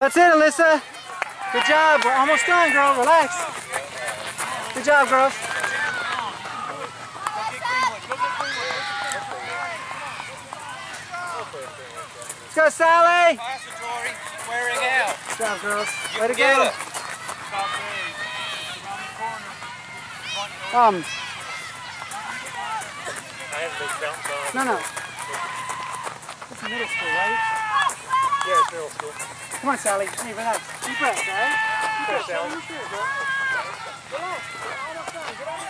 That's it, Alyssa. Good job. We're almost done, girl. Relax. Good job, girls. Let's go, Sally. Passatory wearing out. Good job, girls. Way to go. Um, I have this bounce on. no, no. It's middle school, right? Yeah, it's middle school. Come on, Sally. Relax. Deep breath, all right? Deep breath, Sally. Eh? You sure, girl. Eh? Relax. Almost done. Get your edge. Get the leaf side.